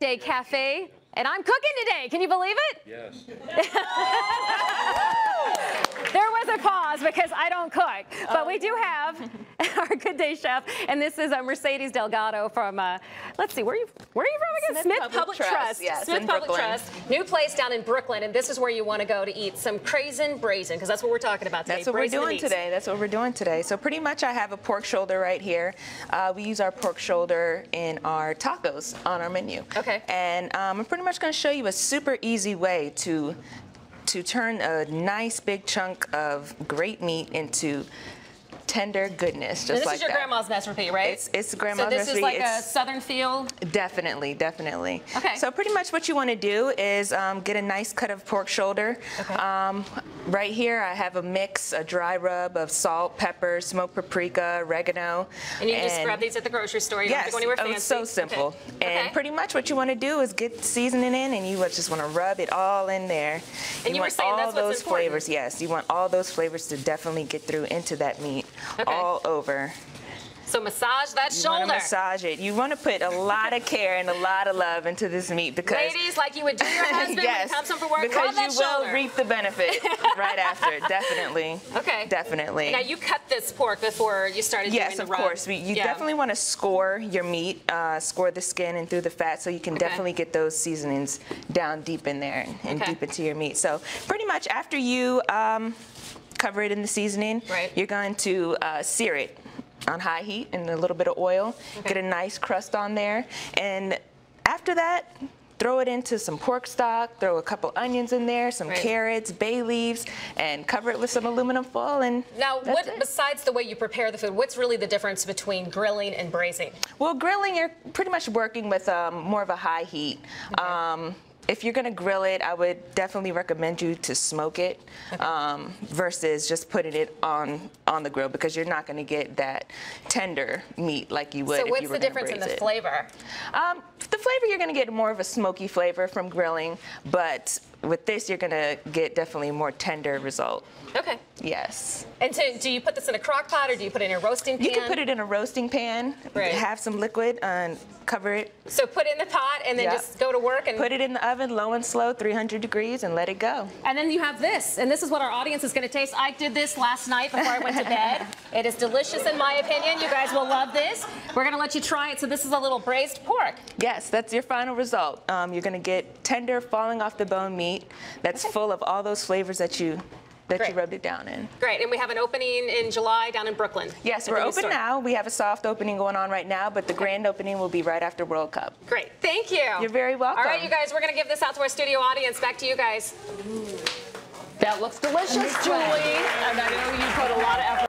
Day Cafe, and I'm cooking today. Can you believe it? Yes. A pause because I don't cook, but we do have our Good Day chef, and this is uh, Mercedes Delgado from. Uh, let's see, where are you? Where are you from again? Smith Public Trust, yes, Smith Public Brookland. Trust, new place down in Brookland, and this is where you want to go to eat some craisin brazen, because that's what we're talking about today. That's what we're doing today. That's what we're doing today. So pretty much I have a pork shoulder right here. Uh, we use our pork shoulder in our tacos on our menu. Okay. And um, I'm pretty much going to show you a super easy way to to turn a nice big chunk of great meat into tender goodness, just this like is your that. grandma's recipe, right? It's- it's grandma's So this recipe. is like a southern feel. Definitely, definitely. Okay. So pretty much what you want to do is um, get a nice cut of pork shoulder. Okay. Um, right here I have a mix, a dry rub of salt, pepper, smoked paprika, oregano. And you can just grab these at the grocery store. You Yes, don't have to go anywhere oh, fancy. it's so simple. Okay. And Okay. pretty much what you want to do is get seasoning in, and you just want to rub it all in there. And you were want saying all that's what's those important. flavors. Yes, you want all those flavors to definitely get through into that meat, Okay. all over. So massage that You shoulder. massage it. You want to put a lot of care and a lot of love into this meat because Ladies, like you would do your husband yes, when he comes home from work, because that you will reap the benefit right after it. Definitely. Okay. Definitely. Now you cut this pork before you started Yes, of rub. course. We, you Yeah. definitely want to score your meat, uh, score the skin and through the fat, so you can Okay. definitely get those seasonings down deep in there and, and Okay. deep into your meat. So pretty much after you um, cover it in the seasoning, Right. you're going to uh, sear it on high heat and a little bit of oil, Okay. get a nice crust on there, and after that. Throw it into some pork stock, throw a couple onions in there, some Right. carrots, bay leaves, and cover it with some aluminum foil. And Now, what it. besides the way you prepare the food, what's really the difference between grilling and braising? Well, grilling, you're pretty much working with um, more of a high heat. Um, if you're gonna grill it, I would definitely recommend you to smoke it um, versus just putting it on on the grill because you're not gonna get that tender meat like you would so if what's you were the difference in the flavor? Um, the flavor you're gonna get more of a smoky flavor from grilling, but with this you're gonna get definitely more tender result. Okay. Yes. And so do you put this in a crock pot or do you put it in a roasting pan? You can put it in a roasting pan, Right. have some liquid, and cover it So put it in the pot and then Yep. just go to work and Put it in the oven, low and slow, 300 degrees, and let it go. And then you have this, and this is what our audience is going to taste. I did this last night before I went to bed. It is delicious in my opinion. You guys will love this. We're going to let you try it. So this is a little braised pork. Yes, that's your final result. Um, you're gonna get tender, falling off the bone meat that's full of all those flavors that you that Great. you rubbed it down in. Great, and we have an opening in July down in Brookland. Yes, we're open store. now. We have a soft opening going on right now, but the grand opening will be right after World Cup. Great, thank you. You're very welcome. All right, you guys, we're going to give this out to our studio audience. Back to you guys. That looks delicious, Julie. And I know you put a lot of effort.